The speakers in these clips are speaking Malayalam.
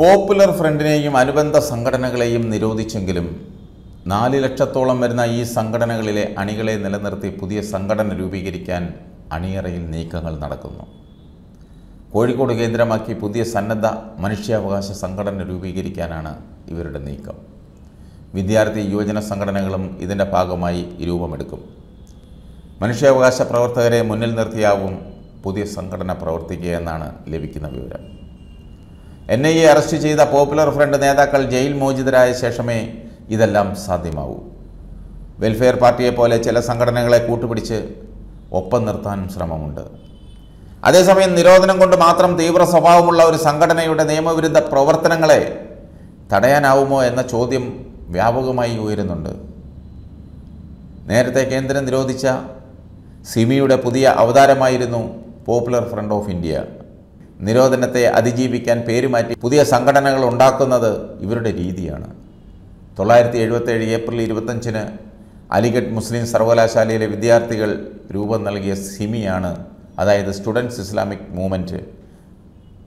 പോപ്പുലർ ഫ്രണ്ടിനെയും അനുബന്ധ സംഘടനകളെയും നിരോധിച്ചെങ്കിലും നാല് ലക്ഷത്തോളം വരുന്ന ഈ സംഘടനകളിലെ അണികളെ നിലനിർത്തി പുതിയ സംഘടന രൂപീകരിക്കാൻ അണിയറയിൽ നീക്കങ്ങൾ നടക്കുന്നു. കോഴിക്കോട് കേന്ദ്രമാക്കി പുതിയ സന്നദ്ധ മനുഷ്യാവകാശ സംഘടന രൂപീകരിക്കാനാണ് ഇവരുടെ നീക്കം. വിദ്യാർത്ഥി യുവജന സംഘടനകളും ഇതിന്റെ ഭാഗമായി രൂപമെടുക്കും. മനുഷ്യാവകാശ പ്രവർത്തകരെ മുന്നിൽ നിർത്തിയാവും പുതിയ സംഘടന പ്രവർത്തിക്കുക എന്നാണ് ലഭിക്കുന്ന വിവരം. എൻ ഐ എ അറസ്റ്റ് ചെയ്ത പോപ്പുലർ ഫ്രണ്ട് നേതാക്കൾ ജയിൽ മോചിതരായ ശേഷമേ ഇതെല്ലാം സാധ്യമാവൂ. വെൽഫെയർ പാർട്ടിയെ പോലെ ചില സംഘടനകളെ കൂട്ടുപിടിച്ച് ഒപ്പം നിർത്താൻ ശ്രമമുണ്ട്. അതേസമയം നിരോധനം കൊണ്ട് മാത്രം തീവ്ര സ്വഭാവമുള്ള ഒരു സംഘടനയുടെ നിയമവിരുദ്ധ പ്രവർത്തനങ്ങളെ തടയാനാവുമോ എന്ന ചോദ്യം വ്യാപകമായി ഉയരുന്നുണ്ട്. നേരത്തെ കേന്ദ്രം നിരോധിച്ച സിമിയുടെ പുതിയ അവതാരമായിരുന്നു പോപ്പുലർ ഫ്രണ്ട് ഓഫ് ഇന്ത്യ. നിരോധനത്തെ അതിജീവിക്കാൻ പേരുമാറ്റി പുതിയ സംഘടനകൾ ഉണ്ടാക്കുന്നത് ഇവരുടെ രീതിയാണ്. തൊള്ളായിരത്തി എഴുപത്തേഴ് ഏപ്രിൽ ഇരുപത്തഞ്ചിന് അലിഗഡ് മുസ്ലിം സർവകലാശാലയിലെ വിദ്യാർത്ഥികൾ രൂപം നൽകിയ സിമിയാണ് അതായത് Students Islamic Movement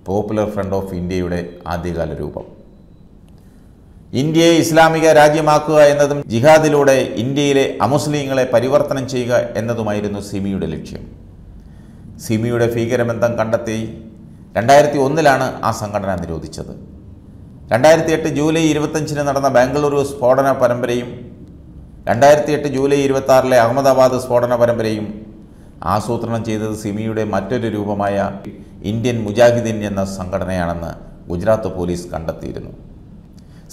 Popular Front of ഇന്ത്യയുടെ ആദ്യകാല രൂപം. ഇന്ത്യയെ ഇസ്ലാമിക രാജ്യമാക്കുക എന്നതും ജിഹാദിലൂടെ ഇന്ത്യയിലെ അമുസ്ലിങ്ങളെ പരിവർത്തനം ചെയ്യുക എന്നതുമായിരുന്നു സിമിയുടെ ലക്ഷ്യം. സിമിയുടെ ഭീകരബന്ധം കണ്ടെത്തി രണ്ടായിരത്തി ഒന്നിലാണ് ആ സംഘടന നിരോധിച്ചത്. രണ്ടായിരത്തി എട്ട് ജൂലൈ ഇരുപത്തഞ്ചിന് നടന്ന ബാംഗ്ലൂരു സ്ഫോടന പരമ്പരയും രണ്ടായിരത്തി എട്ട് ജൂലൈ ഇരുപത്തി അഹമ്മദാബാദ് സ്ഫോടന പരമ്പരയും ആസൂത്രണം ചെയ്തത് സിമിയുടെ മറ്റൊരു രൂപമായ ഇന്ത്യൻ മുജാഹിദീൻ എന്ന സംഘടനയാണെന്ന് ഗുജറാത്ത് പോലീസ് കണ്ടെത്തിയിരുന്നു.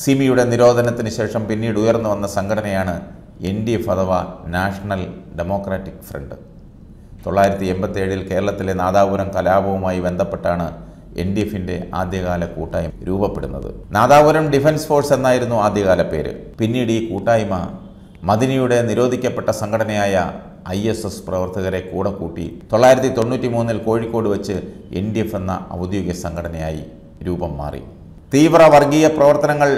സിമിയുടെ നിരോധനത്തിന് ശേഷം പിന്നീട് ഉയർന്നു വന്ന സംഘടനയാണ് എൻ ഡി എഫ് അഥവാ നാഷണൽ ഡെമോക്രാറ്റിക് ഫ്രണ്ട്. തൊള്ളായിരത്തി എൺപത്തേഴിൽ കേരളത്തിലെ നാദാപുരം കലാപവുമായി ബന്ധപ്പെട്ടാണ് എൻ ഡി എഫിന്റെ ആദ്യകാല കൂട്ടായ്മ രൂപപ്പെടുന്നത്. നാദാപുരം ഡിഫൻസ് ഫോഴ്സ് എന്നായിരുന്നു ആദ്യകാല പേര്. പിന്നീട് ഈ കൂട്ടായ്മ മദിനിയുടെ നിരോധിക്കപ്പെട്ട സംഘടനയായ ഐ എസ് എസ് പ്രവർത്തകരെ കൂടെ കൂട്ടി തൊള്ളായിരത്തി തൊണ്ണൂറ്റി മൂന്നിൽ കോഴിക്കോട് വെച്ച് എൻ ഡി എഫ് എന്ന ഔദ്യോഗിക സംഘടനയായി രൂപം മാറി. തീവ്ര വർഗീയ പ്രവർത്തനങ്ങൾ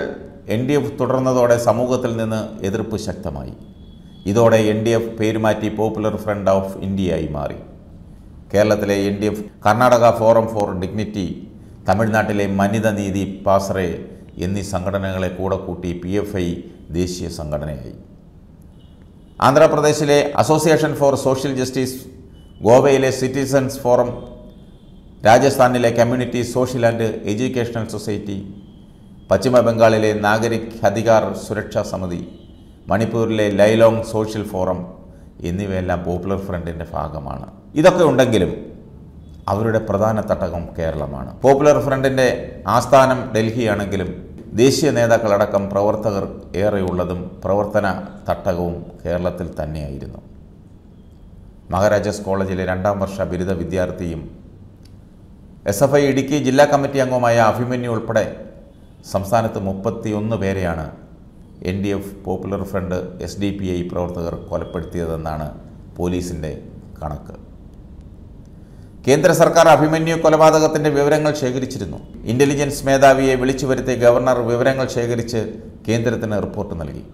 എൻ ഡി എഫ് തുടർന്നതോടെ സമൂഹത്തിൽ നിന്ന് എതിർപ്പ് ശക്തമായി. ഇതോടെ എൻ ഡി എഫ് പേരുമാറ്റി പോപ്പുലർ ഫ്രണ്ട് ഓഫ് ഇന്ത്യയായി മാറി. കേരളത്തിലെ N D F Karnataka Forum for Dignity തമിഴ്നാട്ടിലെ മനിത നീതി പാസറെ എന്നീ സംഘടനകളെ കൂടെ കൂട്ടി പി എഫ് ഐ ദേശീയ സംഘടനയായി. ആന്ധ്രാപ്രദേശിലെ അസോസിയേഷൻ ഫോർ സോഷ്യൽ ജസ്റ്റിസ് ഗോവയിലെ സിറ്റിസൺസ് ഫോറം രാജസ്ഥാനിലെ Community Social and Educational Society പശ്ചിമ ബംഗാളിലെ നാഗരിക് അധികാർ സുരക്ഷാ സമിതി മണിപ്പൂരിലെ ലൈലോങ് സോഷ്യൽ ഫോറം എന്നിവയെല്ലാം പോപ്പുലർ ഫ്രണ്ടിന്റെ ഭാഗമാണ്. ഇതൊക്കെ ഉണ്ടെങ്കിലും അവരുടെ പ്രധാന തട്ടകം കേരളമാണ്. പോപ്പുലർ ഫ്രണ്ടിന്റെ ആസ്ഥാനം ഡൽഹിയാണെങ്കിലും ദേശീയ നേതാക്കളടക്കം പ്രവർത്തകർ ഏറെയുള്ളതും പ്രവർത്തന തട്ടകവും കേരളത്തിൽ തന്നെയായിരുന്നു. മഹാരാജാസ് കോളേജിലെ രണ്ടാം വർഷ ബിരുദ വിദ്യാർത്ഥിയും എസ് എഫ് ഐ ഇടുക്കി ജില്ലാ കമ്മിറ്റി അംഗവുമായ അഭിമന്യു ഉൾപ്പെടെ സംസ്ഥാനത്ത് മുപ്പത്തിയൊന്ന് പേരെയാണ് N D F Popular Front S D P I പ്രവർത്തകർ കൊലപ്പെടുത്തിയതെന്നാണ് പോലീസിന്റെ കണക്ക്. കേന്ദ്ര സർക്കാർ അഭിമന്യു കൊലപാതകത്തിന്റെ വിവരങ്ങൾ ശേഖരിച്ചിരുന്നു. ഇന്റലിജൻസ് മേധാവിയെ വിളിച്ചു വരുത്തി ഗവർണർ വിവരങ്ങൾ ശേഖരിച്ച് കേന്ദ്രത്തിന് റിപ്പോർട്ട് നൽകി.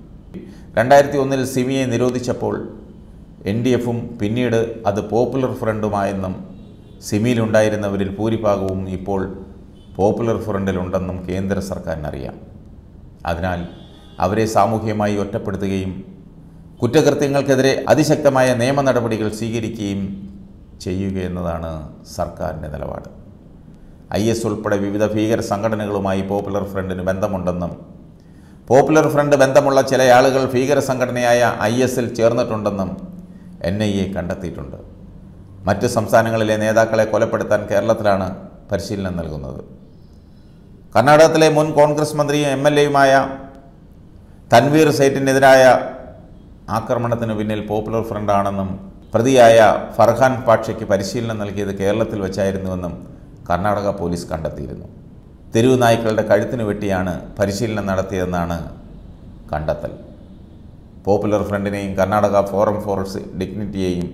രണ്ടായിരത്തി ഒന്നിൽ സിമിയെ നിരോധിച്ചപ്പോൾ എൻ ഡി എഫും പിന്നീട് അത് പോപ്പുലർ ഫ്രണ്ടുമായെന്നും സിമിയിലുണ്ടായിരുന്നവരിൽ ഭൂരിഭാഗവും ഇപ്പോൾ പോപ്പുലർ ഫ്രണ്ടിലുണ്ടെന്നും കേന്ദ്ര സർക്കാരിനറിയാം. അതിനാൽ അവരെ സാമൂഹ്യമായി ഒറ്റപ്പെടുത്തുകയും കുറ്റകൃത്യങ്ങൾക്കെതിരെ അതിശക്തമായ നിയമ നടപടികൾ സ്വീകരിക്കുകയും ചെയ്യുക എന്നതാണ് സർക്കാരിന്റെ നിലപാട്. ഐ എസ് ഉൾപ്പെടെ വിവിധ ഭീകര സംഘടനകളുമായി പോപ്പുലർ ഫ്രണ്ടിന് ബന്ധമുണ്ടെന്നും പോപ്പുലർ ഫ്രണ്ട് ബന്ധമുള്ള ചില ആളുകൾ ഭീകര സംഘടനയായ ഐ എസിൽ ചേർന്നിട്ടുണ്ടെന്നും എൻ ഐ എ കണ്ടെത്തിയിട്ടുണ്ട്. മറ്റ് സംസ്ഥാനങ്ങളിലെ നേതാക്കളെ കൊലപ്പെടുത്താൻ കേരളത്തിലാണ് പരിശീലനം നൽകുന്നത്. കർണാടകത്തിലെ മുൻ കോൺഗ്രസ് മന്ത്രിയും എം എൽ എയുമായ തൻവീർ സൈറ്റിനെതിരായ ആക്രമണത്തിന് പിന്നിൽ പോപ്പുലർ ഫ്രണ്ടാണെന്നും പ്രതിയായ ഫർഹാൻ പാക്ഷയ്ക്ക് പരിശീലനം നൽകിയത് കേരളത്തിൽ വെച്ചായിരുന്നുവെന്നും കർണാടക പോലീസ് കണ്ടെത്തിയിരുന്നു. തെരുവ് നായ്ക്കളുടെ കഴുത്തിന് വെട്ടിയാണ് പരിശീലനം നടത്തിയതെന്നാണ് കണ്ടെത്തൽ. പോപ്പുലർ ഫ്രണ്ടിനെയും കർണാടക ഫോറം ഫോർ ഡിഗ്നിറ്റിയെയും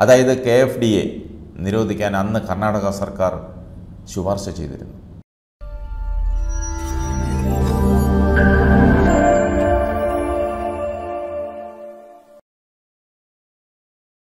അതായത് കെ എഫ് ഡിയെ നിരോധിക്കാൻ അന്ന് കർണാടക സർക്കാർ ശുപാർശ ചെയ്തിരുന്നു.